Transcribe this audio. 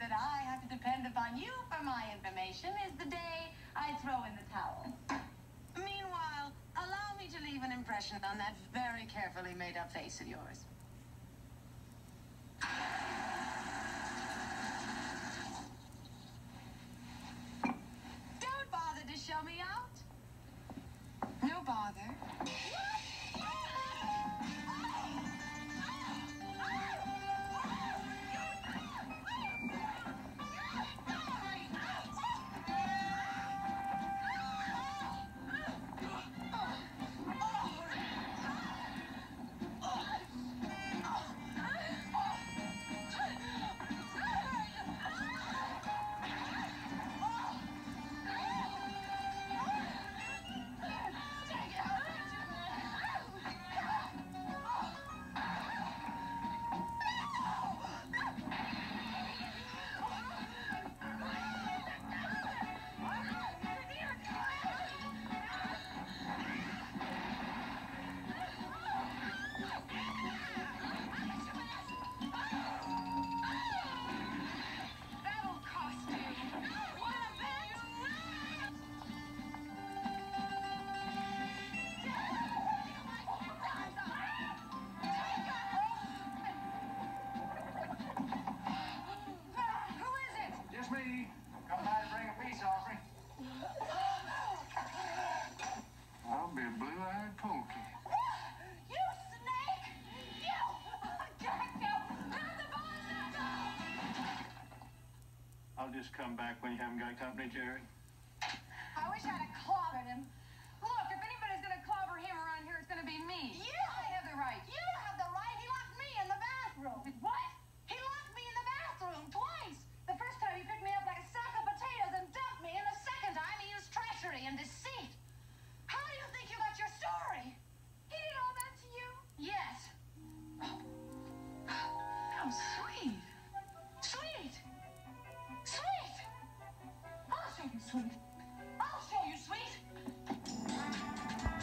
that I have to depend upon you for my information is the day I throw in the towel. Meanwhile, allow me to leave an impression on that very carefully made up face of yours. I'll just come back when you haven't got company, Jerry. I wish I'd. 聪明